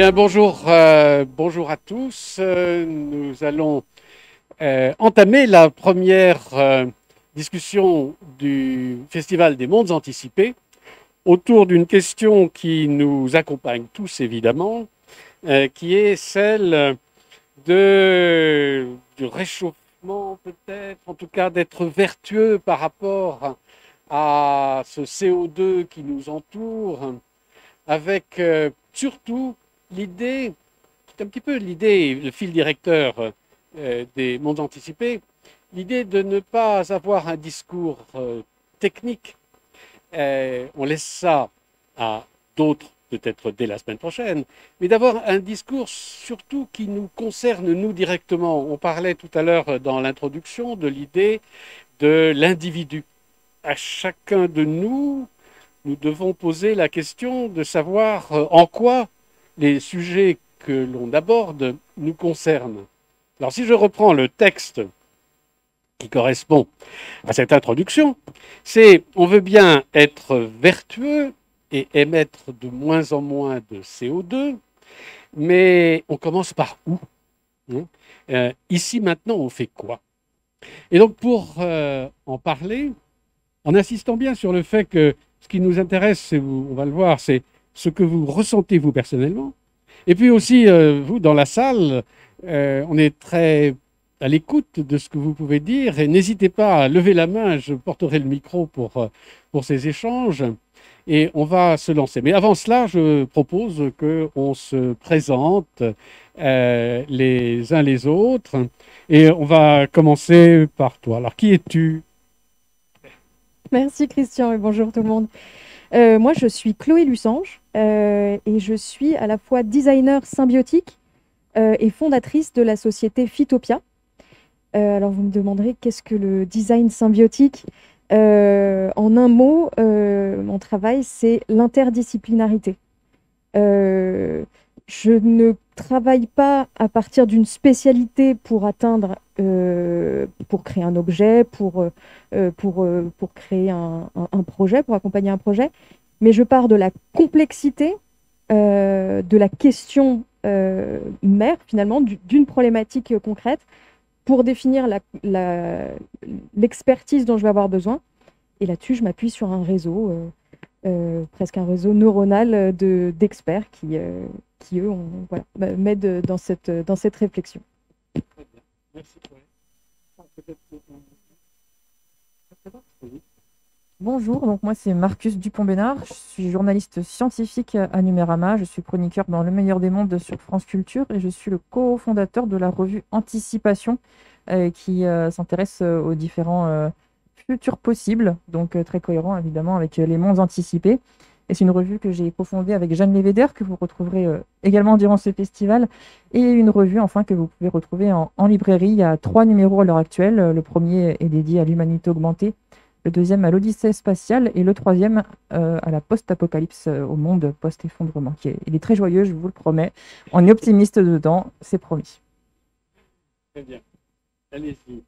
Bonjour, euh, bonjour à tous. Euh, nous allons euh, entamer la première discussion du Festival des mondes anticipés autour d'une question qui nous accompagne tous évidemment, qui est celle du réchauffement peut-être, en tout cas d'être vertueux par rapport à ce CO2 qui nous entoure, avec surtout l'idée, c'est un petit peu l'idée, le fil directeur euh, des mondes anticipés, l'idée de ne pas avoir un discours euh, technique. Euh, on laisse ça à d'autres, peut-être dès la semaine prochaine, mais d'avoir un discours surtout qui nous concerne nous directement. On parlait tout à l'heure dans l'introduction de l'idée de l'individu. À chacun de nous, nous devons poser la question de savoir en quoi les sujets que l'on aborde nous concernent. Alors si je reprends le texte qui correspond à cette introduction, c'est on veut bien être vertueux et émettre de moins en moins de CO2, mais on commence par où hein? Euh, Ici maintenant, on fait quoi? Et donc pour euh, en parler, en insistant bien sur le fait que ce qui nous intéresse, on va le voir, c'est ce que vous ressentez vous personnellement, et puis aussi euh, vous dans la salle, euh, on est très à l'écoute de ce que vous pouvez dire et n'hésitez pas à lever la main, je porterai le micro pour, euh, pour ces échanges et on va se lancer. Mais avant cela, je propose qu'on se présente les uns les autres et on va commencer par toi. Alors, qui es-tu? Merci Christian et bonjour tout le monde. Euh, moi, je suis Chloé Lusange euh, et je suis à la fois designer symbiotique euh, et fondatrice de la société Phytopia. Alors, vous me demanderez qu'est-ce que le design symbiotique? En un mot, mon travail, c'est l'interdisciplinarité. Je ne travaille pas à partir d'une spécialité pour atteindre, euh, pour créer un objet, pour euh, euh, pour, euh, pour créer un, un- projet, pour accompagner un projet, mais je pars de la complexité euh, de la question euh, mère, finalement, du- d'une problématique concrète, pour définir la- la- l'expertise dont je vais avoir besoin. Et là-dessus, je m'appuie sur un réseau, euh, presque un réseau neuronal euh, de- d'experts qui, euh, qui, eux, voilà, m'aident dans cette, dans cette réflexion. Merci. Peut-être que- Oui. Bonjour, donc moi c'est Marcus Dupont-Bénard, je suis journaliste scientifique à Numérama, je suis chroniqueur dans Le meilleur des mondes sur France Culture et je suis le cofondateur de la revue Anticipation qui s'intéresse aux différents futurs possibles, donc euh, très cohérent évidemment avec euh, les mondes anticipés. Et c'est une revue que j'ai cofondée avec Jeanne Lévéder que vous retrouverez euh, également durant ce festival et une revue enfin que vous pouvez retrouver en, librairie. Il y a trois numéros à l'heure actuelle. Le premier est dédié à l'humanité augmentée le deuxième à l'Odyssée spatiale et le troisième à la post-apocalypse, au monde post-effondrement. Il est très joyeux, je vous le promets. On est optimiste dedans, c'est promis. Très bien. Allez-y.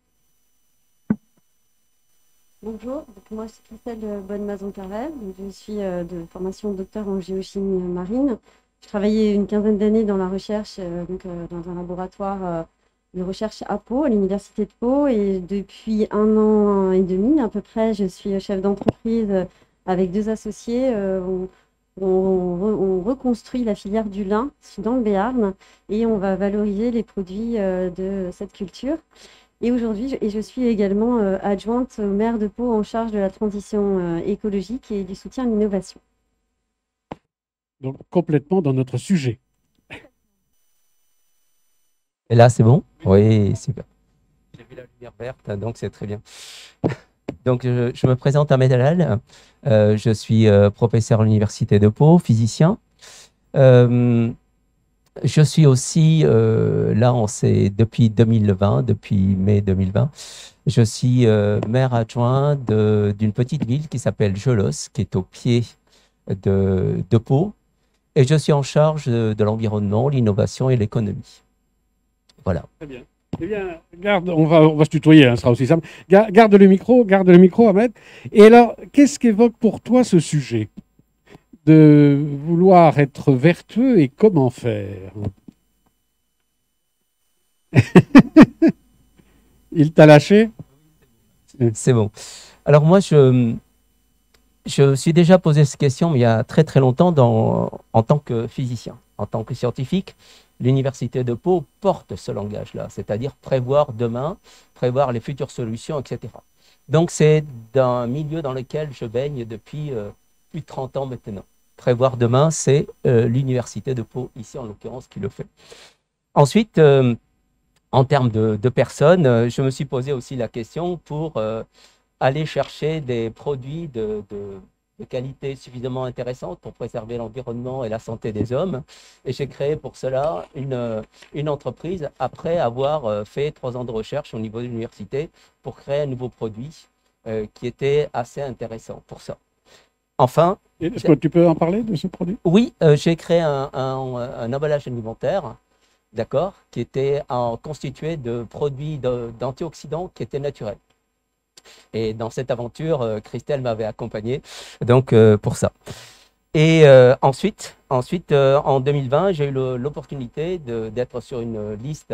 Bonjour, donc moi c'est Christelle Bonne-Mazon-Carrel, donc je suis euh, de formation docteur en géochimie marine. Je travaillais une quinzaine d'années dans la recherche, euh, donc, euh, dans un laboratoire euh, de recherche à Pau, à l'université de Pau, et depuis un an et demi à peu près, je suis chef d'entreprise euh, avec deux associés. euh, on, on re- on reconstruit la filière du lin dans le Béarn et on va valoriser les produits euh, de cette culture. Et aujourd'hui, je, et je suis également euh, adjointe au maire de Pau en charge de la transition euh, écologique et du soutien à l'innovation. Donc, complètement dans notre sujet. Et là, c'est bon? Oui, super. J'ai vu la lumière verte, donc c'est très bien. Donc, je, je me présente à Medalal. Euh, je suis euh, professeur à l'Université de Pau, physicien. Euh, je suis aussi, euh, là, on sait, depuis 2020, depuis mai 2020, je suis euh, maire adjoint d'une petite ville qui s'appelle Gelos, qui est au pied de, de Pau. Et je suis en charge de, l'environnement, l'innovation et l'économie. Voilà. Très bien. Eh bien, garde, on va, on va se tutoyer, hein, ce sera aussi simple. Ga- Garde le micro, garde le micro, Ahmed. Et alors, qu'est-ce qu'évoque pour toi ce sujet? De vouloir être vertueux et comment faire Il t'a lâché C'est bon. Alors moi, je, je suis déjà posé cette question il y a très très longtemps en tant que physicien, en tant que scientifique. L'université de Pau porte ce langage-là, c'est-à-dire prévoir demain, prévoir les futures solutions, etc. Donc c'est un milieu dans lequel je baigne depuis euh, plus de 30 ans maintenant. Prévoir demain, c'est euh, l'université de Pau, ici en l'occurrence, qui le fait. Ensuite, euh, en termes de, personnes, je me suis posé aussi la question pour aller chercher des produits de, qualité suffisamment intéressante pour préserver l'environnement et la santé des hommes. Et j'ai créé pour cela une, entreprise après avoir euh, fait trois ans de recherche au niveau de l'université pour créer un nouveau produit euh, qui était assez intéressant pour ça. Enfin. Est-ce que tu peux en parler de ce produit? Oui, euh, j'ai créé un, un, un, emballage alimentaire, d'accord, qui était en, constitué de produits d'antioxydants qui étaient naturels. Et dans cette aventure, euh, Christelle m'avait accompagné donc euh, pour ça. Et ensuite, ensuite en 2020, j'ai eu l'opportunité d'être sur une liste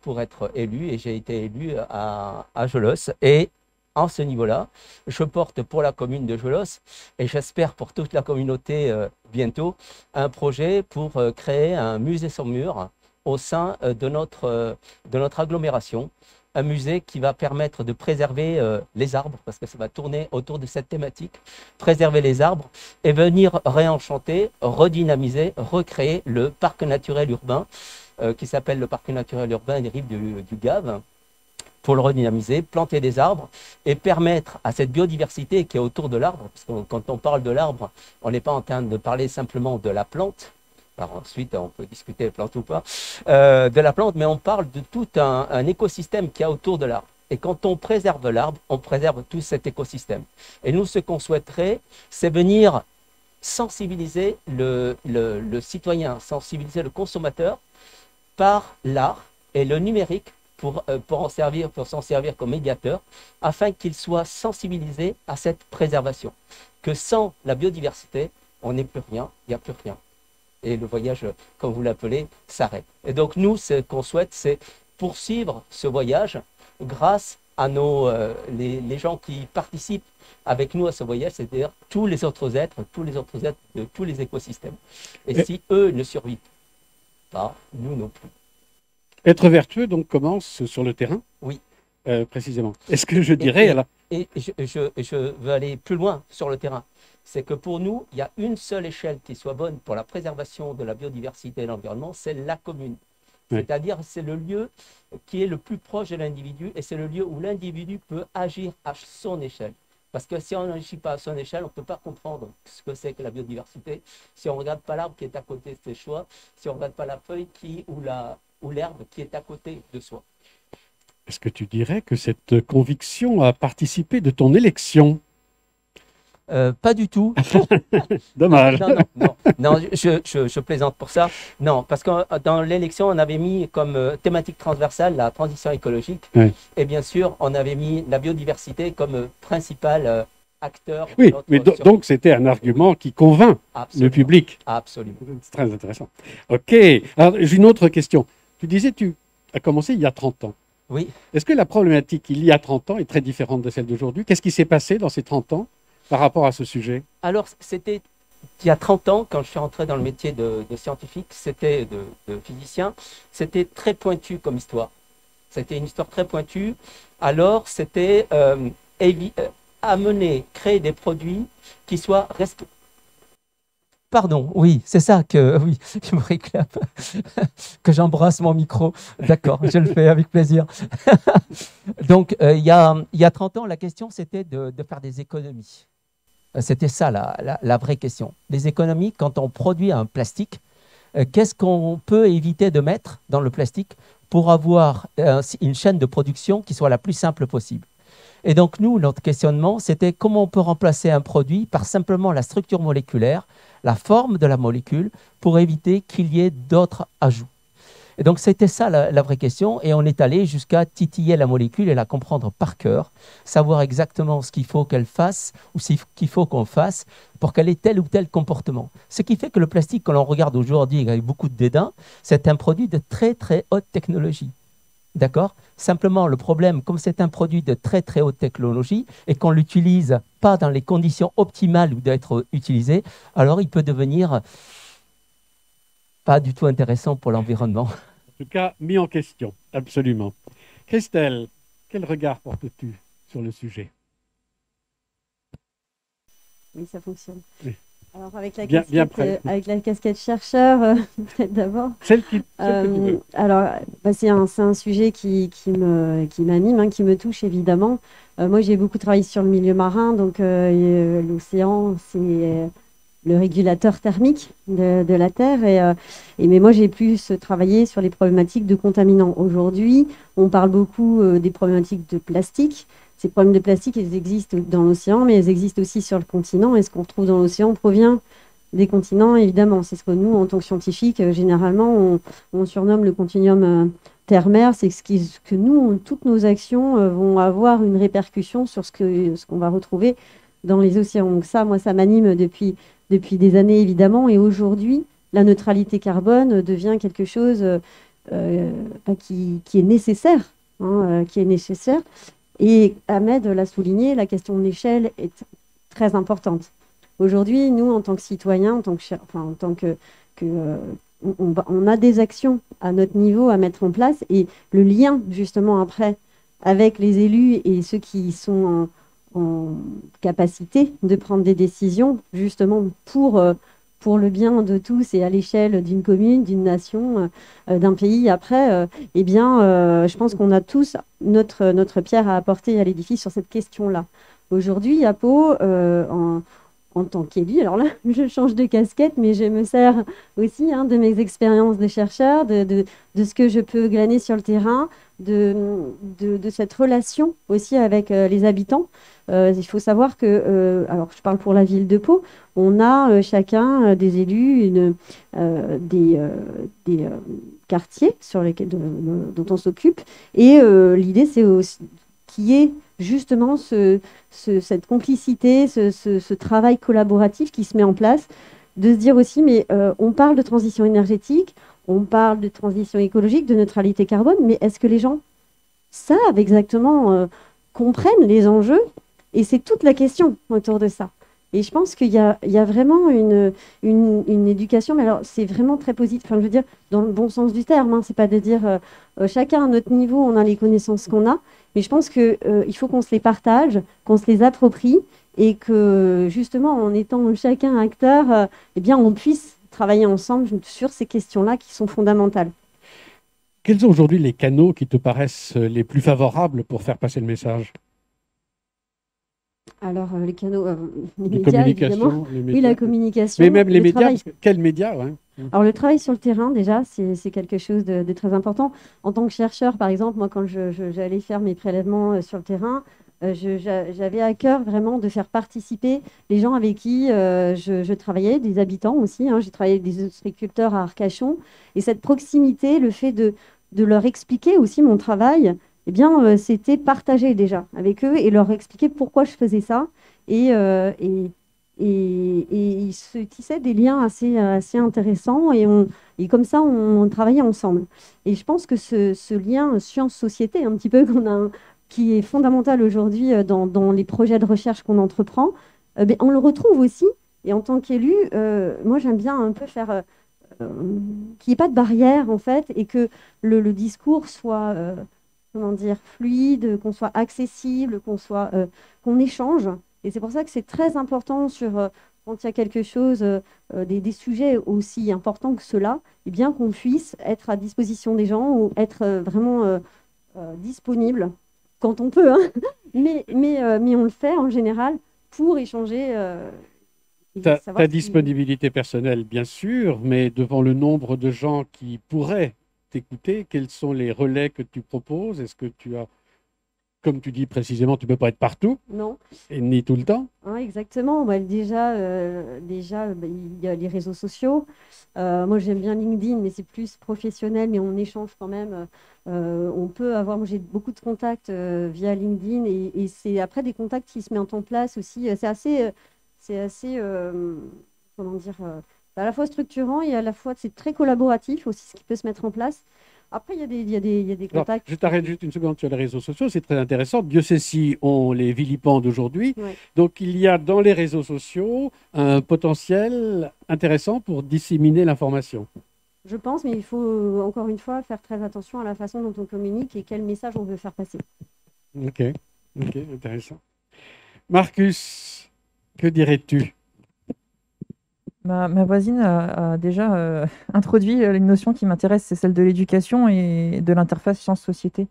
pour être élu et j'ai été élu à, à Jolos. Et en ce niveau-là, je porte pour la commune de Jolos et j'espère pour toute la communauté bientôt un projet pour créer un musée sans mur au sein de notre, de notre agglomération. Un musée qui va permettre de préserver euh, les arbres, parce que ça va tourner autour de cette thématique, préserver les arbres et venir réenchanter, redynamiser, recréer le parc naturel urbain, euh, qui s'appelle le parc naturel urbain des rives du Gave, pour le redynamiser, planter des arbres et permettre à cette biodiversité qui est autour de l'arbre, parce que quand on parle de l'arbre, on n'est pas en train de parler simplement de la plante, alors ensuite, on peut discuter plante ou pas, euh, de la plante, mais on parle de tout un, écosystème qui a autour de l'arbre. Et quand on préserve l'arbre, on préserve tout cet écosystème. Et nous, ce qu'on souhaiterait, c'est venir sensibiliser le, citoyen, sensibiliser le consommateur par l'art et le numérique pour, euh, pour en servir, pour s'en servir comme médiateur, afin qu'il soit sensibilisé à cette préservation. Que sans la biodiversité, on n'est plus rien, il n'y a plus rien et le voyage, comme vous l'appelez, s'arrête. Et donc nous, ce qu'on souhaite, c'est poursuivre ce voyage grâce à nos, euh, les, les, gens qui participent avec nous à ce voyage, c'est-à-dire tous les autres êtres, tous les autres êtres de tous les écosystèmes. Et, et si eux ne survivent pas, nous non plus. Être vertueux, donc, commence sur le terrain Oui. Euh, précisément. Est-ce que je dirais et, alors Et je, je, je veux aller plus loin sur le terrain c'est que pour nous, il y a une seule échelle qui soit bonne pour la préservation de la biodiversité et de l'environnement, c'est la commune. Oui. C'est-à-dire, c'est le lieu qui est le plus proche de l'individu et c'est le lieu où l'individu peut agir à son échelle. Parce que si on n'agit pas à son échelle, on ne peut pas comprendre ce que c'est que la biodiversité. Si on ne regarde pas l'arbre qui est à côté de ses choix, si on ne regarde pas la feuille qui, ou l'herbe ou qui est à côté de soi. Est-ce que tu dirais que cette conviction a participé de ton élection euh, pas du tout. Dommage. Non, non, non, non je, je, je, plaisante pour ça. Non, parce que dans l'élection, on avait mis comme euh, thématique transversale la transition écologique. Oui. Et bien sûr, on avait mis la biodiversité comme euh, principal euh, acteur. Oui, mais do donc c'était un argument qui convainc Absolument. le public. Absolument. C'est très intéressant. OK. Alors, j'ai une autre question. Tu disais, tu as commencé il y a 30 ans. Oui. Est-ce que la problématique il y a 30 ans est très différente de celle d'aujourd'hui? Qu'est-ce qui s'est passé dans ces 30 ans par rapport à ce sujet? Alors, c'était il y a 30 ans, quand je suis entré dans le métier de, de scientifique, c'était de, de, physicien, c'était très pointu comme histoire. C'était une histoire très pointue. Alors, c'était euh, amener, créer des produits qui soient respectueux. Pardon, oui, c'est ça que oui, je me réclame, que j'embrasse mon micro. D'accord, je le fais avec plaisir. Donc, euh, il, y a, y a 30 ans, la question, c'était de, faire des économies. C'était ça la, la, vraie question. Les économies, quand on produit un plastique, euh, qu'est-ce qu'on peut éviter de mettre dans le plastique pour avoir euh, une chaîne de production qui soit la plus simple possible? Et donc nous, notre questionnement, c'était comment on peut remplacer un produit par simplement la structure moléculaire, la forme de la molécule, pour éviter qu'il y ait d'autres ajouts. Et donc c'était ça la, vraie question, et on est allé jusqu'à titiller la molécule et la comprendre par cœur, savoir exactement ce qu'il faut qu'elle fasse ou ce qu'il faut qu'on fasse pour qu'elle ait tel ou tel comportement. Ce qui fait que le plastique que l'on regarde aujourd'hui avec beaucoup de dédain, c'est un produit de très très haute technologie. D'accord? Simplement, le problème, comme c'est un produit de très très haute technologie et qu'on ne l'utilise pas dans les conditions optimales où d'être utilisé, alors il peut devenir pas du tout intéressant pour l'environnement. En tout cas, mis en question, absolument. Christelle, quel regard portes-tu sur le sujet? Oui, ça fonctionne. Alors avec la, casquette, euh, avec la casquette chercheur, euh, peut-être d'abord. Celle qui. Euh, alors, bah, c'est un, un, sujet qui, qui me qui m'anime, hein, qui me touche évidemment. moi, j'ai beaucoup travaillé sur le milieu marin, donc l'océan, c'est le régulateur thermique de, de la Terre. Et, et mais moi, j'ai plus travaillé sur les problématiques de contaminants. Aujourd'hui, on parle beaucoup des problématiques de plastique. Ces problèmes de plastique, ils existent dans l'océan, mais ils existent aussi sur le continent. Et ce qu'on retrouve dans l'océan provient des continents, évidemment. C'est ce que nous, en tant que scientifiques, euh, généralement, on, surnomme le continuum euh, terre-mer. C'est ce, que nous, toutes nos actions euh, vont avoir une répercussion sur ce qu'on va retrouver dans les océans. Donc ça, moi, ça m'anime depuis, depuis des années, évidemment. Et aujourd'hui, la neutralité carbone devient quelque chose bah, qui, est nécessaire. Hein, qui est nécessaire. Et Ahmed l'a souligné, la question de l'échelle est très importante. Aujourd'hui, nous, en tant que citoyens, en tant que, enfin, en tant que, euh, on, a des actions à notre niveau à mettre en place et le lien, justement, après, avec les élus et ceux qui sont en, capacité de prendre des décisions, justement, pour euh, pour le bien de tous et à l'échelle d'une commune, d'une nation, euh, d'un pays. Après, euh, eh bien, euh, je pense qu'on a tous notre, notre pierre à apporter à l'édifice sur cette question-là. Aujourd'hui, à Pau, en, en tant qu'élu, alors là, je change de casquette, mais je me sers aussi hein, de mes expériences de chercheur, de, de, de, ce que je peux glaner sur le terrain, de, de cette relation aussi avec les habitants. Euh, il faut savoir que, euh, alors je parle pour la ville de Pau, on a euh, chacun des élus, une, des, des quartiers sur lesquels, dont on s'occupe. Et l'idée, c'est qu'il y ait justement ce, cette complicité, ce, ce, travail collaboratif qui se met en place, de se dire aussi, mais on parle de transition énergétique, on parle de transition écologique, de neutralité carbone, mais est-ce que les gens savent exactement, comprennent les enjeux? Et c'est toute la question autour de ça. Et je pense qu'il y, a, vraiment une, une, éducation, mais alors c'est vraiment très positif, enfin je veux dire, dans le bon sens du terme, hein, c'est pas de dire euh, euh, chacun à notre niveau, on a les connaissances qu'on a, mais je pense qu'il euh, il faut qu'on se les partage, qu'on se les approprie, et que justement en étant chacun acteur, eh bien on puisse travailler ensemble sur ces questions-là qui sont fondamentales. Quels sont aujourd'hui les canaux qui te paraissent les plus favorables pour faire passer le message? Alors, euh, les canaux, euh, les, médias, évidemment. Oui, la communication. Mais même les médias, quels médias Alors, le travail sur le terrain, déjà, c'est quelque chose de, très important. En tant que chercheur, par exemple, moi, quand j'allais faire mes prélèvements euh, sur le terrain, j'avais à cœur vraiment de faire participer les gens avec qui je, travaillais, des habitants aussi. Hein. J'ai travaillé avec des agriculteurs à Arcachon. Et cette proximité, le fait de, leur expliquer aussi mon travail, eh bien, euh, c'était partager déjà avec eux et leur expliquer pourquoi je faisais ça. Et, euh, et, et, ils se tissaient des liens assez, assez intéressants et, on, et comme ça, on, travaillait ensemble. Et je pense que ce, ce lien science-société, un petit peu qu'on a, qui est fondamental aujourd'hui euh, dans, les projets de recherche qu'on entreprend, ben, on le retrouve aussi. Et en tant qu'élu, moi, j'aime bien un peu faire qu'il n'y ait pas de barrière, en fait, et que le, discours soit comment dire, fluide, qu'on soit accessible, qu'on soit, euh, qu'on échange. Et c'est pour ça que c'est très important sur euh, quand il y a quelque chose, euh, des, sujets aussi importants que cela, et eh bien qu'on puisse être à disposition des gens ou être vraiment disponible quand on peut. Hein. mais, mais, mais on le fait en général pour échanger. ta, ta disponibilité personnelle, bien sûr, mais devant le nombre de gens qui pourraient t'écouter Quels sont les relais que tu proposes? Est-ce que tu as comme tu dis précisément, tu ne peux pas être partout. Non. Et ni tout le temps. exactement. Bah, déjà, euh, déjà bah, il y a les réseaux sociaux. Euh, moi, j'aime bien LinkedIn, mais c'est plus professionnel, mais on échange quand même. Euh, on peut avoir, moi j'ai beaucoup de contacts via LinkedIn et, c'est après des contacts qui se mettent en place aussi. C'est assez, c'est assez, comment dire, à la fois structurant et à la fois c'est très collaboratif aussi ce qui peut se mettre en place. Après, il y a des, il y a des, il y a des contacts. je t'arrête juste une seconde sur les réseaux sociaux, c'est très intéressant. Dieu sait si on les vilipende aujourd'hui. Donc, il y a dans les réseaux sociaux un potentiel intéressant pour disséminer l'information. Je pense, mais il faut encore une fois faire très attention à la façon dont on communique et quel message on veut faire passer. Ok, ok, intéressant. Marcus, que dirais-tu? Ma, voisine a, déjà euh, introduit euh, une notion qui m'intéresse, c'est celle de l'éducation et de l'interface science-société.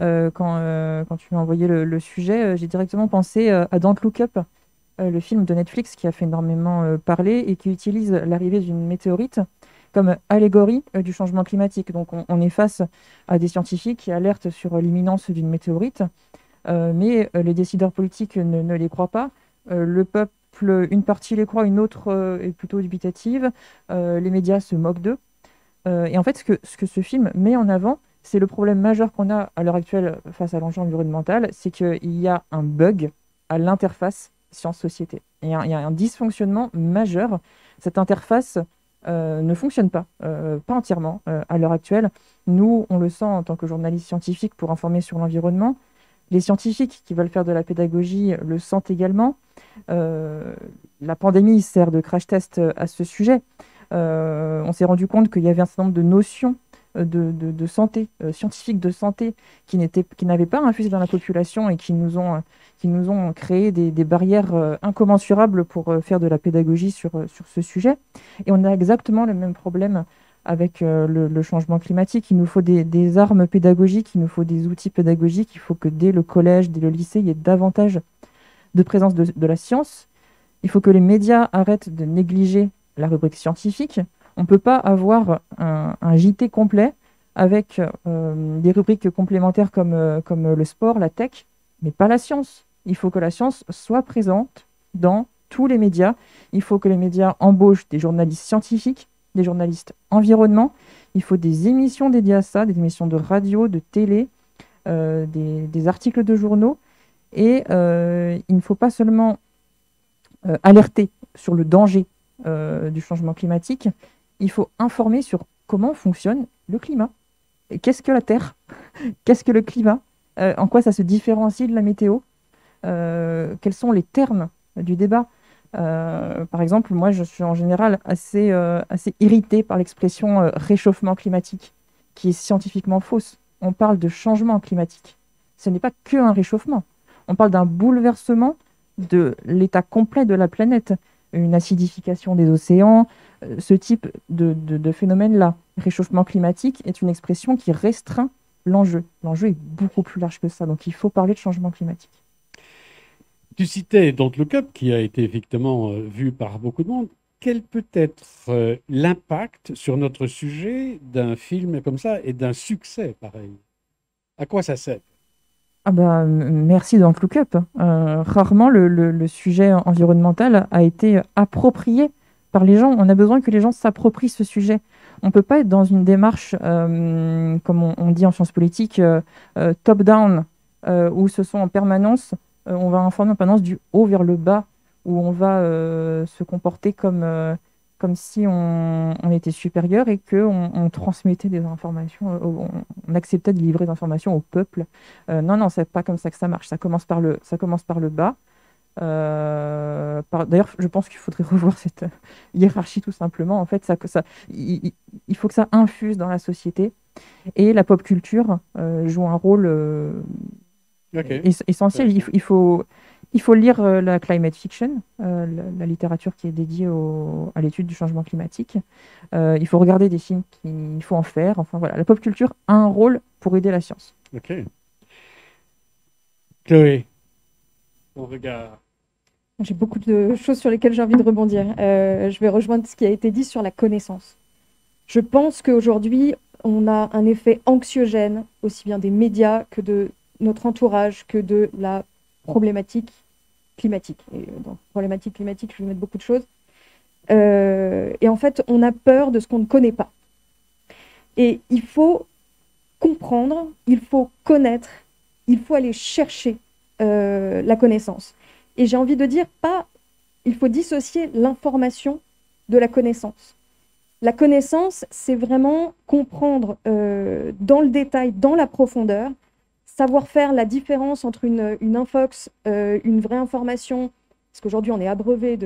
Euh, quand, tu m'as envoyé le, sujet, j'ai directement pensé à Don't Look Up, le film de Netflix qui a fait énormément parler et qui utilise l'arrivée d'une météorite comme allégorie du changement climatique. Donc on, est face à des scientifiques qui alertent sur l'imminence d'une météorite, mais les décideurs politiques ne, ne les croient pas. le peuple une partie les croit, une autre euh, est plutôt dubitative. Euh, les médias se moquent d'eux. Euh, et en fait, ce que, ce film met en avant, c'est le problème majeur qu'on a à l'heure actuelle face à l'enjeu environnemental, c'est qu'il y a un bug à l'interface science-société. Il, y a un dysfonctionnement majeur. Cette interface ne fonctionne pas, pas entièrement à l'heure actuelle. Nous, on le sent en tant que journaliste scientifique pour informer sur l'environnement. Les scientifiques qui veulent faire de la pédagogie le sentent également. Euh, la pandémie sert de crash test euh, à ce sujet. Euh, on s'est rendu compte qu'il y avait un certain nombre de notions de, santé, scientifiques de santé, qui n'avaient pas infusé dans la population et qui nous ont, qui nous ont créé des, barrières incommensurables pour faire de la pédagogie sur, sur ce sujet. Et on a exactement le même problème avec le, changement climatique. Il nous faut des, armes pédagogiques, il nous faut des outils pédagogiques. Il faut que dès le collège, dès le lycée, il y ait davantage de présence de, la science. Il faut que les médias arrêtent de négliger la rubrique scientifique. On ne peut pas avoir un, JT complet avec euh, des rubriques complémentaires comme, euh, comme le sport, la tech, mais pas la science. Il faut que la science soit présente dans tous les médias. Il faut que les médias embauchent des journalistes scientifiques, des journalistes environnement. Il faut des émissions dédiées à ça, des émissions de radio, de télé, euh, des, articles de journaux. Et euh, il ne faut pas seulement euh, alerter sur le danger du changement climatique, il faut informer sur comment fonctionne le climat. Qu'est-ce que la Terre? Qu'est-ce que le climat? En quoi ça se différencie de la météo? Quels sont les termes du débat? Par exemple, moi, je suis en général assez, assez irrité par l'expression réchauffement climatique, qui est scientifiquement fausse. On parle de changement climatique. Ce n'est pas que un réchauffement. On parle d'un bouleversement de l'état complet de la planète, une acidification des océans, euh, ce type de, phénomène-là. Réchauffement climatique est une expression qui restreint l'enjeu. L'enjeu est beaucoup plus large que ça, donc il faut parler de changement climatique. Tu citais Don't Look Up, qui a été effectivement euh, vu par beaucoup de monde. Quel peut être euh, l'impact sur notre sujet d'un film comme ça et d'un succès pareil? À quoi ça sert? Ah bah, merci dans Look Up. Euh, rarement le, sujet environnemental a été approprié par les gens. On a besoin que les gens s'approprient ce sujet. On ne peut pas être dans une démarche, euh, comme on, dit en sciences politiques, top-down, où ce sont en permanence, on va informer en permanence du haut vers le bas, où on va se comporter comme comme si on, était supérieur et qu'on on transmettait des informations, euh, on, acceptait de livrer des informations au peuple. Euh, non, non, c'est pas comme ça que ça marche. Ça commence par le, ça par bas. Euh, d'ailleurs, je pense qu'il faudrait revoir cette hiérarchie tout simplement. En fait, il, faut que ça infuse dans la société. Et la pop culture joue un rôle essentiel. il faut, il faut lire euh, la climate fiction, euh, la, littérature qui est dédiée à l'étude du changement climatique. Euh, il faut regarder des films qu'il faut en faire. Enfin voilà, la pop culture a un rôle pour aider la science. Ok. Chloé, ton regard. J'ai beaucoup de choses sur lesquelles j'ai envie de rebondir. je vais rejoindre ce qui a été dit sur la connaissance. Je pense qu'aujourd'hui, on a un effet anxiogène, aussi bien des médias que de notre entourage que de la problématique climatique. Et dans problématique climatique, je vais mettre beaucoup de choses. et en fait, on a peur de ce qu'on ne connaît pas. Et il faut comprendre, il faut connaître, il faut aller chercher la connaissance. Et j'ai envie de dire, pas, il faut dissocier l'information de la connaissance. La connaissance, c'est vraiment comprendre euh, dans le détail, dans la profondeur, savoir faire la différence entre une, une infox, euh, une vraie information, parce qu'aujourd'hui on est abreuvé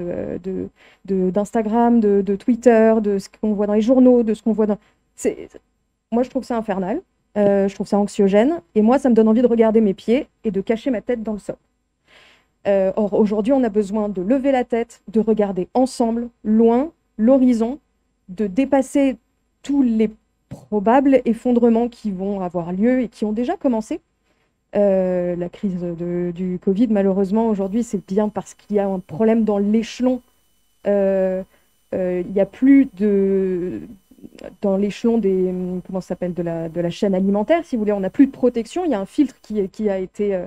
d'Instagram, de, de, de, Twitter, de ce qu'on voit dans les journaux, de ce qu'on voit dans... Moi je trouve ça infernal, euh, je trouve ça anxiogène, et moi ça me donne envie de regarder mes pieds et de cacher ma tête dans le sol. or aujourd'hui on a besoin de lever la tête, de regarder ensemble, loin, l'horizon, de dépasser tous les probables effondrements qui vont avoir lieu et qui ont déjà commencé. Euh, la crise du Covid, malheureusement, aujourd'hui, c'est bien parce qu'il y a un problème dans l'échelon. Euh, euh, il n'y a plus de. Dans l'échelon des. Comment s'appelle de la, de la chaîne alimentaire, si vous voulez, on n'a plus de protection. Il y a un filtre qui, qui a été,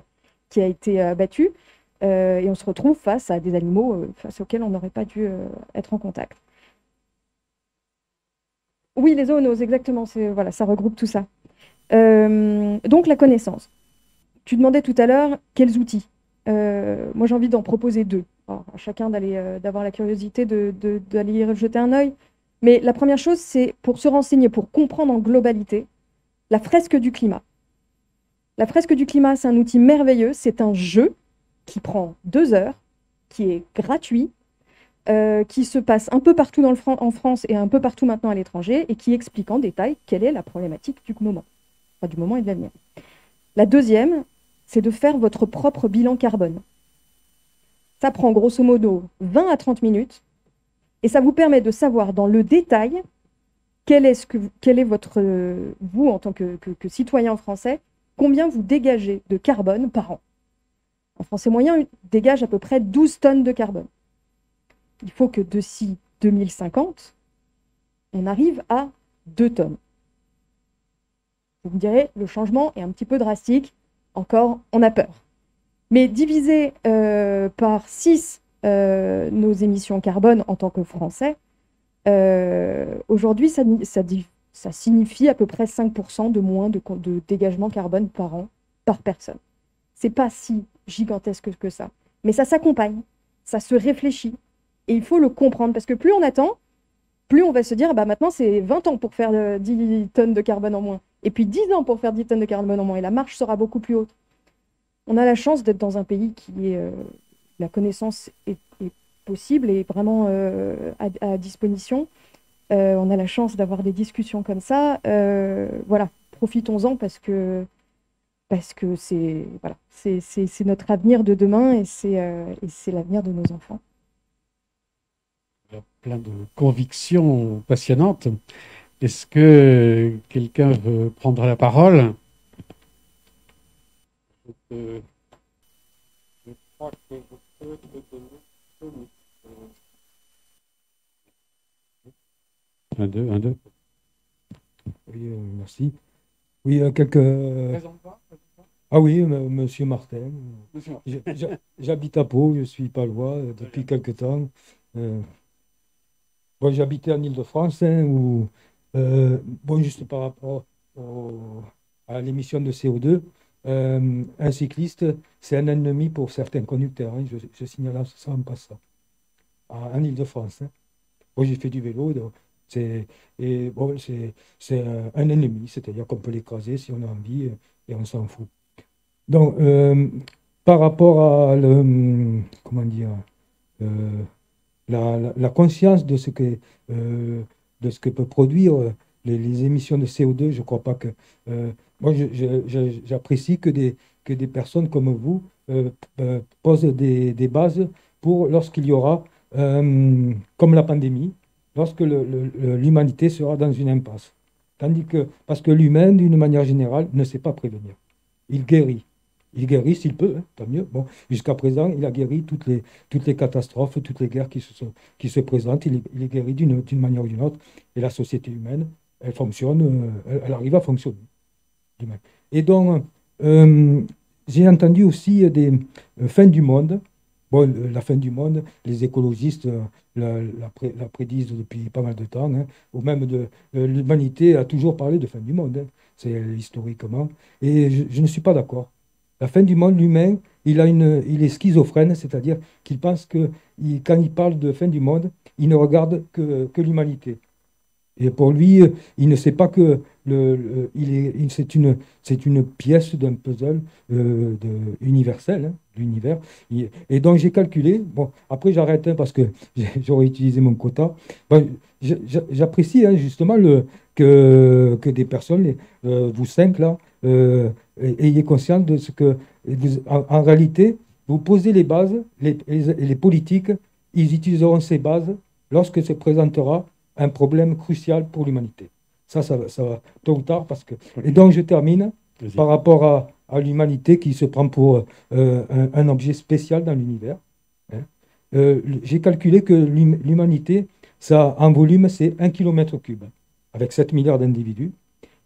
qui a été abattu. et on se retrouve face à des animaux face auxquels on n'aurait pas dû être en contact. Oui, les zoonoses, exactement. Voilà, ça regroupe tout ça. Donc la connaissance. Tu demandais tout à l'heure quels outils. Euh, moi, j'ai envie d'en proposer deux. à chacun d'aller, euh, d'avoir la curiosité d'aller de, jeter un œil. Mais la première chose, c'est pour se renseigner, pour comprendre en globalité la fresque du climat. La fresque du climat, c'est un outil merveilleux. C'est un jeu qui prend deux heures, qui est gratuit, euh, qui se passe un peu partout en France et un peu partout maintenant à l'étranger, et qui explique en détail quelle est la problématique du moment, du moment et de l'avenir. La deuxième, c'est de faire votre propre bilan carbone. Ça prend grosso modo 20 à 30 minutes, et ça vous permet de savoir dans le détail quel est, votre, vous en tant que, que citoyen français, combien vous dégagez de carbone par an. Un Français moyen dégage à peu près 12 tonnes de carbone il faut que d'ici 2050, on arrive à 2 tonnes. Vous me direz, le changement est un petit peu drastique, encore, on a peur. Mais diviser euh, par 6 euh, nos émissions carbone en tant que Français, euh, aujourd'hui, ça, signifie à peu près 5% de moins de, de, dégagement carbone par an, par personne. C'est pas si gigantesque que ça. Mais ça s'accompagne, ça se réfléchit, et il faut le comprendre, parce que plus on attend, plus on va se dire, bah maintenant c'est 20 ans pour faire 10 euh, tonnes de carbone en moins, et puis 10 ans pour faire 10 tonnes de carbone en moins, et la marche sera beaucoup plus haute. On a la chance d'être dans un pays qui. Euh, la connaissance est, possible et vraiment euh, à, disposition. on a la chance d'avoir des discussions comme ça. voilà, profitons-en parce que parce que c'est voilà, c'est notre avenir de demain et c'est l'avenir de nos enfants plein de convictions passionnantes. Est-ce que quelqu'un veut prendre la parole? Je, crois que je peux donner Un, deux, un, deux. Oui, euh, merci. Oui, euh, quelques. Ah oui, monsieur Martin. J'habite à Pau, je suis palois euh, depuis quelques temps. Bon, j'habitais en Ile-de-France, hein, où, euh, bon, juste par rapport à l'émission de CO2, euh, un cycliste, c'est un ennemi pour certains conducteurs. Hein, je, je, signale ça en passant. En Ile-de-France. Hein. J'ai fait du vélo, c'est et bon, c'est un, ennemi, c'est-à-dire qu'on peut l'écraser si on a envie et on s'en fout. Donc, euh, par rapport à comment dire, la, conscience de ce que, euh, de ce que peut produire euh, les, émissions de CO2, je ne crois pas que... Euh, moi, j'apprécie que des, personnes comme vous posent des, des, bases pour lorsqu'il y aura, comme la pandémie, lorsque l'humanité sera dans une impasse. Tandis que, parce que l'humain, d'une manière générale, ne sait pas prévenir. Il guérit. Il guérit s'il peut, hein, tant mieux. Bon, jusqu'à présent, il a guéri toutes les, toutes les catastrophes, toutes les guerres qui se, qui se présentent. Il il est guéri d'une manière ou d'une autre. Et la société humaine, elle fonctionne, euh, elle, arrive à fonctionner. Et donc, j'ai entendu aussi des fins du monde. Bon, la fin du monde, les écologistes la, la, prédisent depuis pas mal de temps, hein, ou même l'humanité a toujours parlé de fin du monde, hein, c'est historiquement, et je, ne suis pas d'accord. La fin du monde, l'humain, il, il est schizophrène, c'est-à-dire qu'il pense que quand il parle de fin du monde, il ne regarde que, l'humanité. Et pour lui, il ne sait pas que c'est une, pièce d'un puzzle euh, de, universel, hein, l'univers. Et donc j'ai calculé. Bon, après j'arrête hein, parce que j'aurais utilisé mon quota. j'apprécie hein, justement que, des personnes, euh, vous cinq là, euh, ayez conscience de ce que vous, en, réalité, vous posez les bases, les, les, les politiques, ils utiliseront ces bases lorsque se présentera un problème crucial pour l'humanité. Ça, ça, ça, va tôt ou tard. Parce que... Et donc, je termine par rapport à, à l'humanité qui se prend pour euh, un, objet spécial dans l'univers. Hein. Euh, j'ai calculé que l'humanité, ça, en volume, c'est 1 km cube, avec 7 milliards d'individus.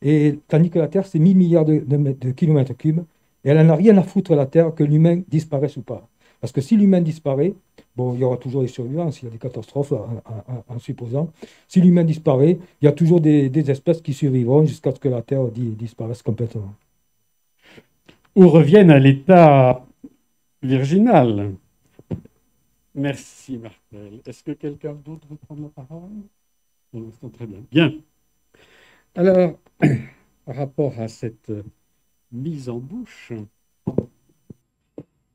Et tandis que la Terre, c'est 1000 milliards de, kilomètres cubes. Et elle n'en a rien à foutre, la Terre, que l'humain disparaisse ou pas. Parce que si l'humain disparaît, bon, il y aura toujours des survivants, s'il y a des catastrophes, en, supposant. Si l'humain disparaît, il y a toujours des, espèces qui survivront jusqu'à ce que la Terre disparaisse complètement. Ou revienne à l'état virginal? Merci, Martel. Est-ce que quelqu'un d'autre veut prendre la parole? Très bien. Bien. Alors, par rapport à cette mise en bouche,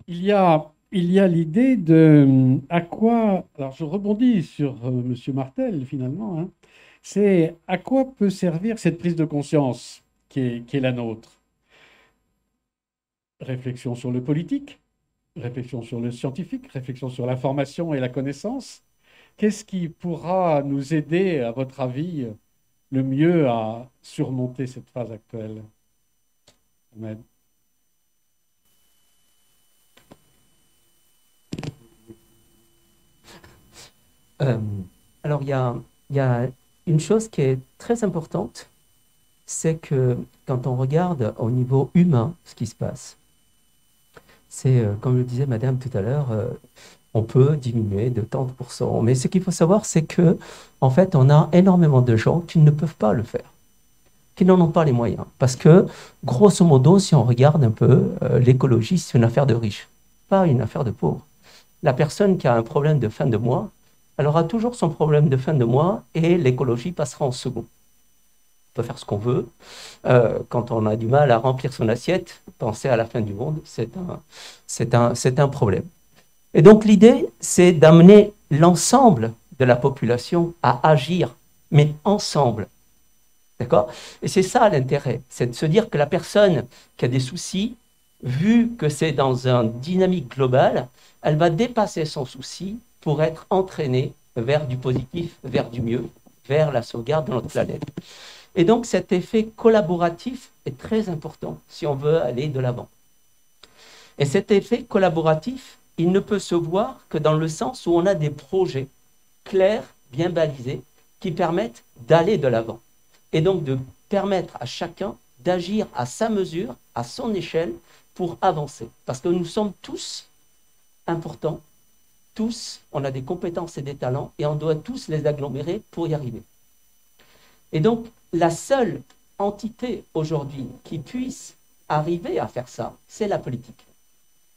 il y a il y a l'idée de à quoi. Alors, je rebondis sur euh, M. Martel, finalement. Hein. c'est à quoi peut servir cette prise de conscience qui est, qui est la nôtre? Réflexion sur le politique, réflexion sur le scientifique, réflexion sur l'information et la connaissance. Qu'est-ce qui pourra nous aider, à votre avis, le mieux à surmonter cette phase actuelle Amen. Euh, alors, il y a, une chose qui est très importante, c'est que quand on regarde au niveau humain ce qui se passe, c'est, euh, comme le disait Madame tout à l'heure, euh, on peut diminuer de tant de Mais ce qu'il faut savoir, c'est que, en fait, on a énormément de gens qui ne peuvent pas le faire, qui n'en ont pas les moyens. Parce que, grosso modo, si on regarde un peu, l'écologie, c'est une affaire de riches, pas une affaire de pauvres. La personne qui a un problème de fin de mois, elle aura toujours son problème de fin de mois et l'écologie passera en second. On peut faire ce qu'on veut. Euh, quand on a du mal à remplir son assiette, penser à la fin du monde, c'est un problème. Et donc l'idée, c'est d'amener l'ensemble de la population à agir, mais ensemble. D'accord? Et c'est ça l'intérêt, c'est de se dire que la personne qui a des soucis, vu que c'est dans une dynamique globale, elle va dépasser son souci pour être entraîné vers du positif, vers du mieux, vers la sauvegarde de notre planète. Et donc cet effet collaboratif est très important si on veut aller de l'avant. Et cet effet collaboratif, il ne peut se voir que dans le sens où on a des projets clairs, bien balisés, qui permettent d'aller de l'avant. Et donc de permettre à chacun d'agir à sa mesure, à son échelle, pour avancer. Parce que nous sommes tous importants tous, on a des compétences et des talents et on doit tous les agglomérer pour y arriver. Et donc, la seule entité aujourd'hui qui puisse arriver à faire ça, c'est la politique.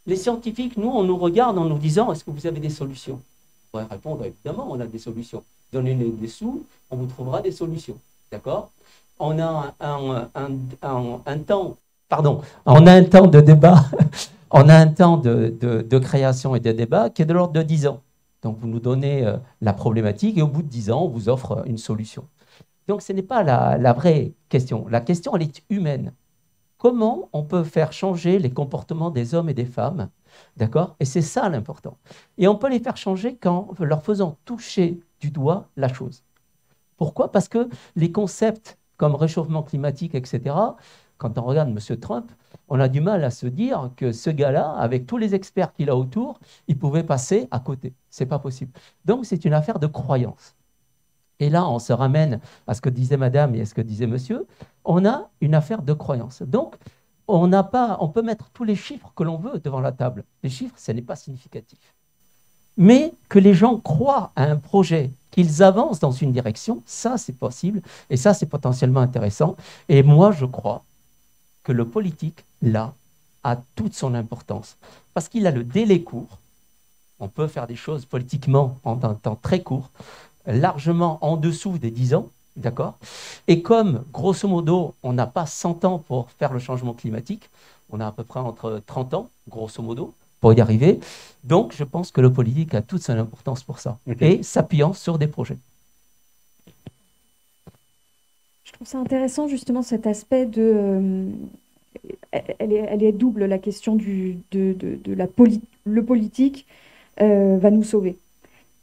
Les scientifiques, nous, on nous regarde en nous disant, est-ce que vous avez des solutions? On pourrait répondre, évidemment, on a des solutions. Donnez-nous des sous, on vous trouvera des solutions. D'accord? On a un, temps, pardon, on a un temps de débat on a un temps de, création et de débat qui est de l'ordre de 10 ans. Donc vous nous donnez euh, la problématique et au bout de 10 ans, on vous offre une solution. Donc ce n'est pas la, vraie question. La question, elle est humaine. Comment on peut faire changer les comportements des hommes et des femmes D'accord? Et c'est ça l'important. Et on peut les faire changer qu'en leur faisant toucher du doigt la chose. Pourquoi? Parce que les concepts comme réchauffement climatique, etc., quand on regarde M. Trump, on a du mal à se dire que ce gars-là, avec tous les experts qu'il a autour, il pouvait passer à côté. C'est pas possible. Donc c'est une affaire de croyance. Et là, on se ramène à ce que disait Madame et à ce que disait Monsieur. On a une affaire de croyance. Donc, on n'a pas, on peut mettre tous les chiffres que l'on veut devant la table. Les chiffres, ce n'est pas significatif. Mais que les gens croient à un projet, qu'ils avancent dans une direction, ça c'est possible et ça c'est potentiellement intéressant. Et moi je crois que le politique, là, a toute son importance parce qu'il a le délai court. On peut faire des choses politiquement en un temps très court, largement en dessous des 10 ans, d'accord? Et comme, grosso modo, on n'a pas 100 ans pour faire le changement climatique, on a à peu près entre 30 ans, grosso modo, pour y arriver. Donc, je pense que le politique a toute son importance pour ça, et s'appuyant sur des projets. Je trouve ça intéressant, justement, cet aspect de... Euh, elle, est, elle, est, double, la question du, de, de, la le politique euh, va nous sauver.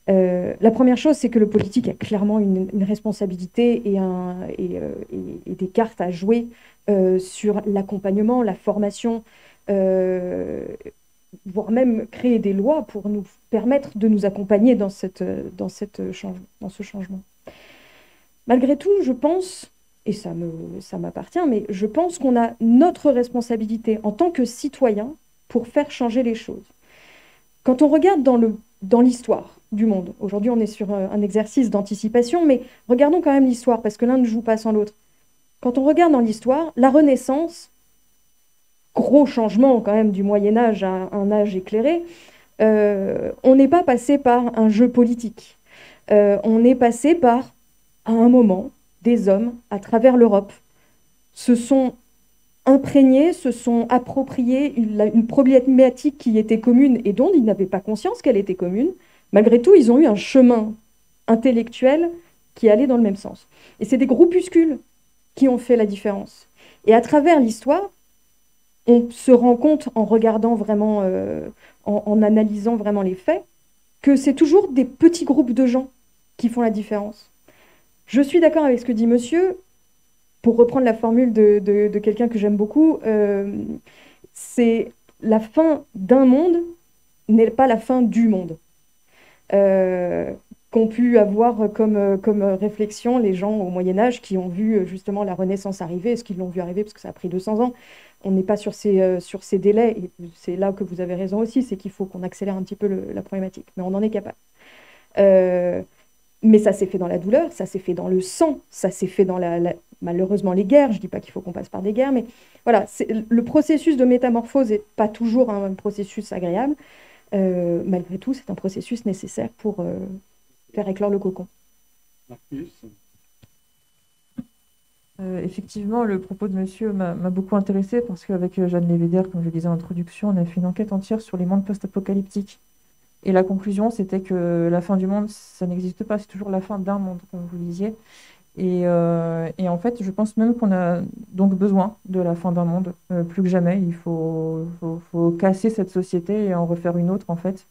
Euh, la première chose, c'est que le politique a clairement une, responsabilité et, un, et, des cartes à jouer sur l'accompagnement, la formation, voire même créer des lois pour nous permettre de nous accompagner dans, cette, dans, cette dans ce changement. Malgré tout, je pense, et ça m'appartient, ça mais je pense qu'on a notre responsabilité en tant que citoyen pour faire changer les choses. Quand on regarde dans l'histoire du monde, aujourd'hui on est sur un exercice d'anticipation, mais regardons quand même l'histoire, parce que l'un ne joue pas sans l'autre. Quand on regarde dans l'histoire, la Renaissance, gros changement quand même du Moyen Âge à un âge éclairé, euh, on n'est pas passé par un jeu politique. Euh, on est passé par, à un moment, des hommes à travers l'Europe se sont imprégnés, se sont appropriés une, problématique qui était commune et dont ils n'avaient pas conscience qu'elle était commune. Malgré tout, ils ont eu un chemin intellectuel qui allait dans le même sens. Et c'est des groupuscules qui ont fait la différence. Et à travers l'histoire, on se rend compte en regardant vraiment, euh, en, analysant vraiment les faits, que c'est toujours des petits groupes de gens qui font la différence. Je suis d'accord avec ce que dit monsieur. Pour reprendre la formule de, quelqu'un que j'aime beaucoup, euh, c'est la fin d'un monde n'est pas la fin du monde. Euh, qu'ont pu avoir comme, comme réflexion les gens au Moyen Âge qui ont vu justement la Renaissance arriver, est-ce qu'ils l'ont vu arriver? Parce que ça a pris 200 ans, on n'est pas sur ces, euh, sur ces délais, et c'est là que vous avez raison aussi, c'est qu'il faut qu'on accélère un petit peu la problématique, mais on en est capable. Euh, mais ça s'est fait dans la douleur, ça s'est fait dans le sang, ça s'est fait dans la, malheureusement les guerres. Je ne dis pas qu'il faut qu'on passe par des guerres, mais voilà, le processus de métamorphose n'est pas toujours un, processus agréable. Euh, malgré tout, c'est un processus nécessaire pour faire éclore le cocon. Marcus euh, effectivement, le propos de monsieur m'a beaucoup intéressé parce qu'avec euh, Jeanne Lévédère, comme je le disais en introduction, on a fait une enquête entière sur les mondes post-apocalyptiques. Et la conclusion, c'était que la fin du monde, ça n'existe pas, c'est toujours la fin d'un monde, comme vous le disiez. Et, euh, en fait, je pense même qu'on a donc besoin de la fin d'un monde, plus que jamais. Il faut, faut, casser cette société et en refaire une autre, en fait.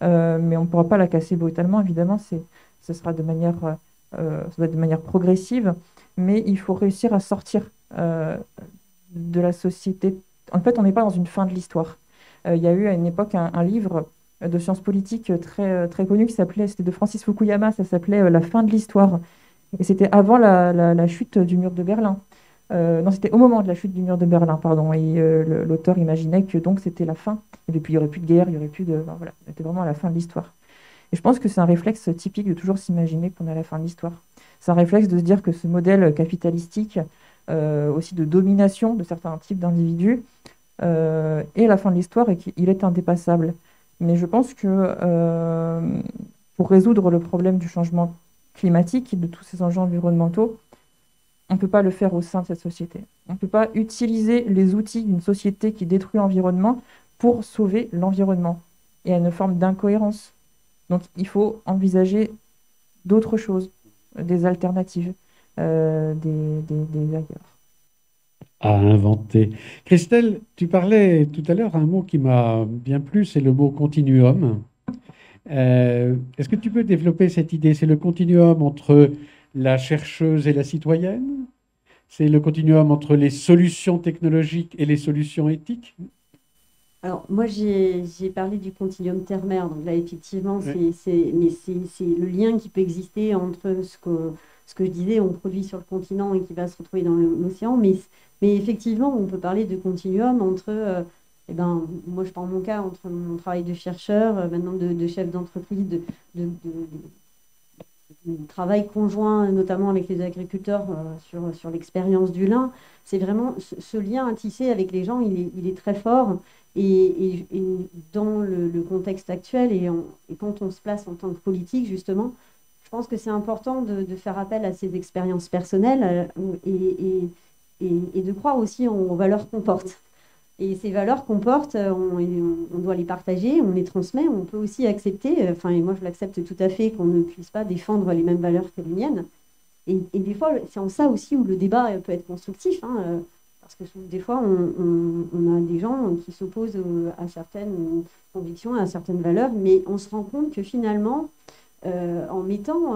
mais on ne pourra pas la casser brutalement, évidemment, ce sera de manière, ça va être de manière progressive mais il faut réussir à sortir euh, de la société. En fait, on n'est pas dans une fin de l'histoire. Euh, il y a eu à une époque un, livre de sciences politiques très, très connu qui s'appelait, c'était de Francis Fukuyama, ça s'appelait euh, La fin de l'histoire. Et c'était avant la, chute du mur de Berlin. non, c'était au moment de la chute du mur de Berlin, pardon. Et l'auteur imaginait que donc c'était la fin. Et puis il n'y aurait plus de guerre, il n'y aurait plus de. voilà, c'était vraiment la fin de l'histoire. Et je pense que c'est un réflexe typique de toujours s'imaginer qu'on est à la fin de l'histoire. C'est un réflexe de se dire que ce modèle capitalistique, euh, aussi de domination de certains types d'individus, euh, est la fin de l'histoire et qu'il est indépassable. Mais je pense que euh, pour résoudre le problème du changement climatique de tous ces enjeux environnementaux, on ne peut pas le faire au sein de cette société. On ne peut pas utiliser les outils d'une société qui détruit l'environnement pour sauver l'environnement. Il y a une forme d'incohérence. Donc il faut envisager d'autres choses des alternatives, euh, des, des, ailleurs. À inventer. Christelle, tu parlais tout à l'heure un mot qui m'a bien plu, c'est le mot continuum. Euh, est-ce que tu peux développer cette idée? C'est le continuum entre la chercheuse et la citoyenne? C'est le continuum entre les solutions technologiques et les solutions éthiques? Alors, moi, j'ai parlé du continuum terre-mer. Donc là, effectivement, c'est le lien qui peut exister entre ce que, ce que je disais, on produit sur le continent et qui va se retrouver dans l'océan. Mais, mais effectivement, on peut parler de continuum entre, euh, eh ben, moi, je prends mon cas, entre mon travail de chercheur, euh, maintenant de, chef d'entreprise, de, travail conjoint, notamment avec les agriculteurs euh, sur, sur l'expérience du lin. C'est vraiment ce, lien à tisser avec les gens, il est, très fort. Et, dans le, contexte actuel, et, quand on se place en tant que politique, justement, je pense que c'est important de, faire appel à ces expériences personnelles euh, et, de croire aussi aux valeurs qu'on porte. Et ces valeurs qu'on porte, on, on, doit les partager, on les transmet, on peut aussi accepter, enfin, et moi je l'accepte tout à fait, qu'on ne puisse pas défendre les mêmes valeurs que les miennes. Et, des fois, c'est en ça aussi où le débat peut être constructif. Hein, euh, parce que des fois, on, a des gens qui s'opposent à certaines convictions, à certaines valeurs, mais on se rend compte que finalement, euh, en, mettant,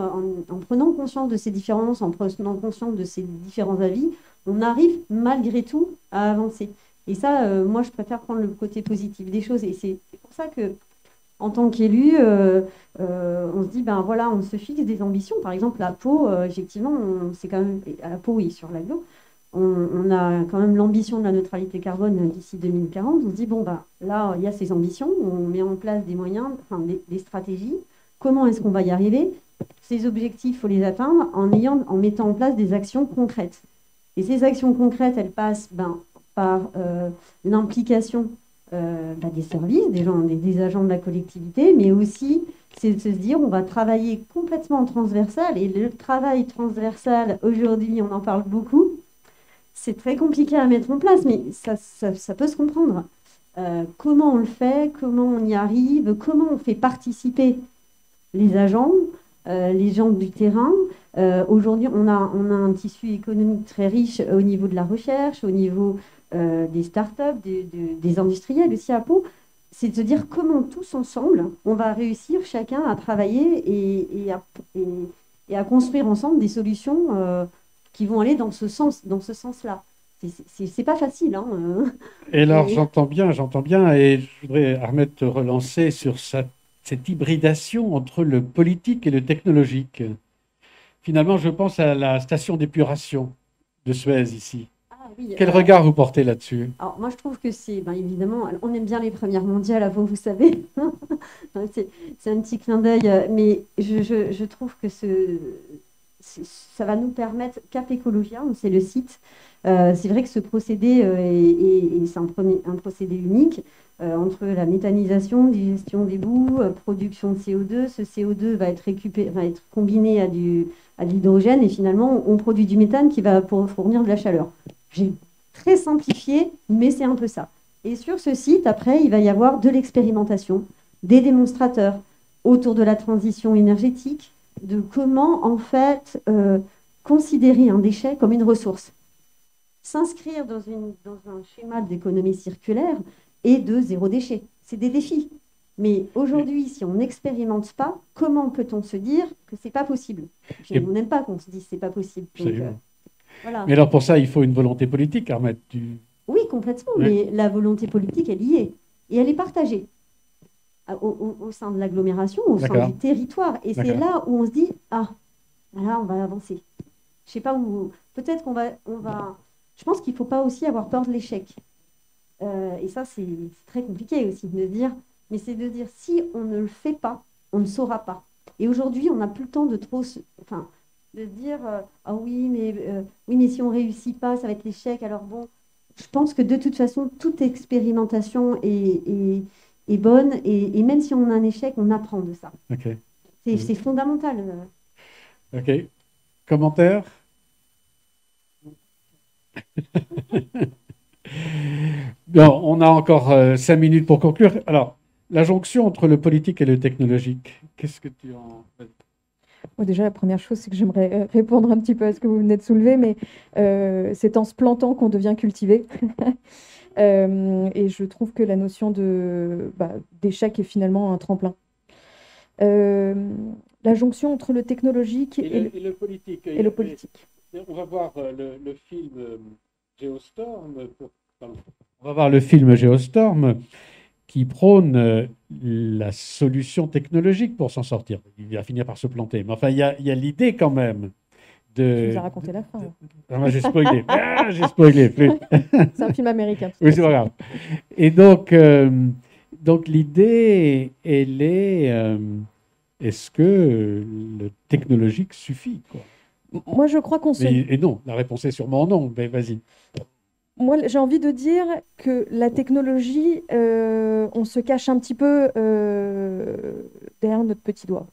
en, prenant conscience de ces différences, en prenant conscience de ces différents avis, on arrive malgré tout à avancer. Et ça, euh, moi, je préfère prendre le côté positif des choses. Et c'est pour ça que, en tant qu'élu, euh, on se dit, ben voilà, on se fixe des ambitions. Par exemple, la peau, effectivement, c'est quand même, la peau, oui, sur l'aglo, on, a quand même l'ambition de la neutralité carbone d'ici 2040. On se dit, bon, bah, là, il y a ces ambitions, on met en place des moyens, enfin, des, stratégies. Comment est-ce qu'on va y arriver? Ces objectifs, il faut les atteindre en, ayant, en mettant en place des actions concrètes. Et ces actions concrètes, elles passent ben, par euh, l'implication euh, ben, des services, des, gens, des, agents de la collectivité, mais aussi c'est de se dire on va travailler complètement transversal. Et le travail transversal, aujourd'hui, on en parle beaucoup, c'est très compliqué à mettre en place, mais ça, ça, peut se comprendre. Euh, comment on le fait, comment on y arrive, comment on fait participer les agents, euh, les gens du terrain. Euh, aujourd'hui, on a, on a un tissu économique très riche au niveau de la recherche, au niveau des startups, des, des industriels aussi à Pau. C'est de se dire comment tous ensemble, on va réussir chacun à travailler et, et, à, et à, construire ensemble des solutions qui vont aller dans ce sens, dans ce sens-là. C'est pas facile. Hein, euh. Et alors, j'entends bien, j'entends bien, et je voudrais, Ahmed, te relancer sur cette hybridation entre le politique et le technologique. Finalement, je pense à la station d'épuration de Suez ici. Quel regard vous portez là-dessus? Alors, moi, je trouve que c'est, ben, évidemment, on aime bien les premières mondiales avant, vous savez. c'est un petit clin d'œil, mais je, je, je trouve que ce, ça va nous permettre, Cap Ecologia, c'est le site, euh, c'est vrai que ce procédé euh, est, c'est un, un, procédé unique euh, entre la méthanisation, digestion des boues, production de CO2. Ce CO2 va être, récupéré, va être combiné à, du, à de l'hydrogène et finalement on produit du méthane qui va pour fournir de la chaleur. J'ai très simplifié, mais c'est un peu ça. Et sur ce site, après, il va y avoir de l'expérimentation, des démonstrateurs autour de la transition énergétique, de comment en fait euh, considérer un déchet comme une ressource. S'inscrire dans, un schéma d'économie circulaire et de zéro déchet. C'est des défis. Mais aujourd'hui, si on n'expérimente pas, comment peut-on se dire que c'est pas possible? On n'aime pas qu'on se dise c'est pas possible. Euh, mais alors pour ça, il faut une volonté politique, Ahmed. Oui, complètement. Mais la volonté politique, elle y est. Et elle est partagée au, sein de l'agglomération, au sein du territoire. Et c'est là où on se dit, ah, là, on va avancer. Je sais pas où. Peut-être qu'on va, on va. Je pense qu'il ne faut pas aussi avoir peur de l'échec. Euh, et ça, c'est très compliqué aussi de dire. Mais c'est de dire, si on ne le fait pas, on ne saura pas. Et aujourd'hui, on n'a plus le temps de trop. Enfin, de dire, euh, ah oui, mais, euh, oui, mais si on ne réussit pas, ça va être l'échec. Alors bon, je pense que de toute façon, toute expérimentation est est bonne. Et, même si on a un échec, on apprend de ça. C'est fondamental. Ok. Commentaire? Bon, on a encore euh, cinq minutes pour conclure. Alors, la jonction entre le politique et le technologique, qu'est-ce que tu en déjà, la première chose, c'est que j'aimerais euh, répondre un petit peu à ce que vous venez de soulever, mais euh, c'est en se plantant qu'on devient cultivé. Euh, et je trouve que la notion de, bah, d'échec est finalement un tremplin. Euh, la jonction entre le technologique et, le, politique. Et, le politique. On va voir le, film Geostorm. on va voir le film Geostorm. Qui prône euh, la solution technologique pour s'en sortir. Il va finir par se planter. Mais enfin, il y a, l'idée quand même de. Tu nous as raconté la fin. Ah, j'ai spoilé. Ah, j'ai spoilé. c'est un film américain. Oui, c'est pas grave. Et donc, euh, donc l'idée, elle est euh, est-ce que le technologique suffit quoi? Moi, je crois qu'on se. Et non, la réponse est sûrement non. Mais vas-y moi, j'ai envie de dire que la technologie, euh, on se cache un petit peu euh, derrière notre petit doigt.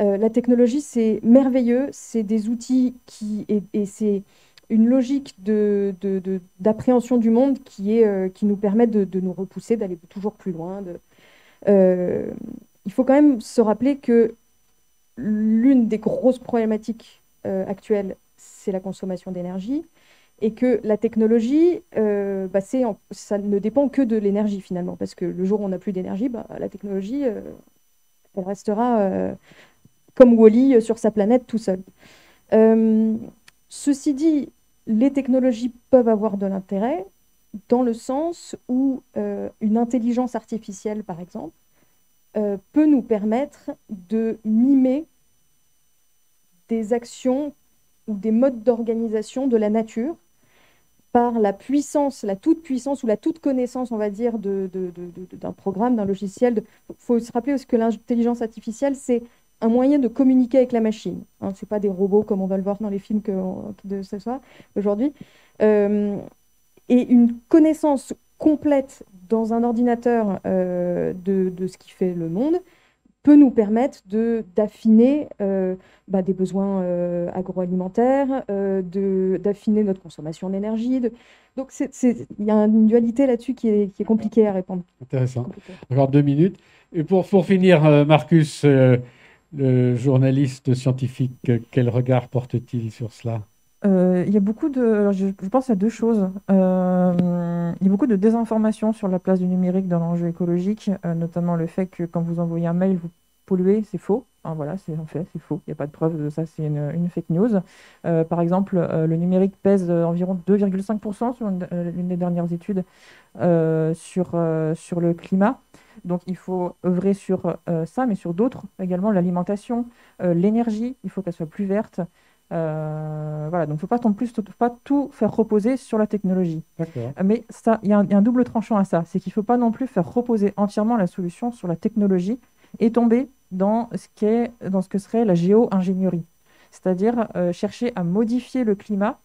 Euh, la technologie, c'est merveilleux, c'est des outils qui, et, c'est une logique d'appréhension de, du monde qui, est, qui nous permet de, nous repousser, d'aller toujours plus loin. il faut quand même se rappeler que l'une des grosses problématiques actuelles, c'est la consommation d'énergie et que la technologie, euh, bah, ça ne dépend que de l'énergie finalement, parce que le jour où on n'a plus d'énergie, bah, la technologie, euh, elle restera euh, comme Wally sur sa planète tout seul. ceci dit, les technologies peuvent avoir de l'intérêt dans le sens où une intelligence artificielle, par exemple, peut nous permettre de mimer des actions ou des modes d'organisation de la nature la puissance, la toute puissance ou la toute connaissance, on va dire, d'un programme, d'un logiciel. Il faut se rappeler aussi que l'intelligence artificielle, c'est un moyen de communiquer avec la machine. Hein, ce pas des robots comme on va le voir dans les films de ce soir, aujourd'hui. Euh, et une connaissance complète dans un ordinateur euh, de, ce qui fait le monde peut nous permettre d'affiner euh, bah, des besoins euh, agroalimentaires, euh, d'affiner notre consommation d'énergie. Donc il y a une dualité là-dessus qui est, qui est, compliquée à répondre. Intéressant. Encore deux minutes. Et pour, pour finir, Marcus, le journaliste scientifique, quel regard porte-t-il sur cela? Il y a beaucoup de, je, pense à deux choses. Euh, il y a beaucoup de désinformation sur la place du numérique dans l'enjeu écologique, euh, notamment le fait que quand vous envoyez un mail, vous polluez, c'est faux. Hein, voilà, c'est en fait, c'est faux. Il n'y a pas de preuve de ça, c'est une, fake news. par exemple, le numérique pèse environ 2,5% sur l'une des dernières études sur, sur le climat. Donc il faut œuvrer sur ça, mais sur d'autres également, l'alimentation, l'énergie, il faut qu'elle soit plus verte. Euh, voilà, donc il ne faut pas, non plus, pas tout faire reposer sur la technologie. Mais il y, a un double tranchant à ça, c'est qu'il ne faut pas non plus faire reposer entièrement la solution sur la technologie et tomber dans ce, qui est, dans ce que serait la géo-ingénierie, c'est-à-dire euh, chercher à modifier le climat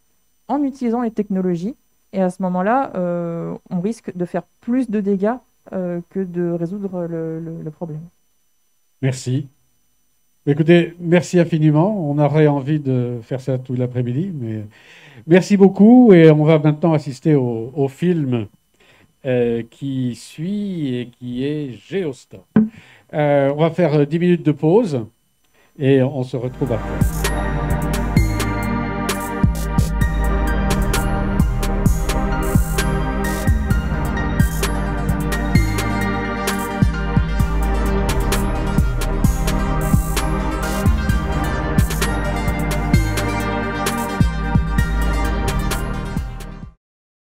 en utilisant les technologies. Et à ce moment-là, euh, on risque de faire plus de dégâts que de résoudre le problème. Merci. Écoutez, merci infiniment. On aurait envie de faire ça tout l'après-midi, mais merci beaucoup. Et on va maintenant assister au, film euh, qui suit et qui est Geostar. Euh, on va faire 10 minutes de pause et on se retrouve après.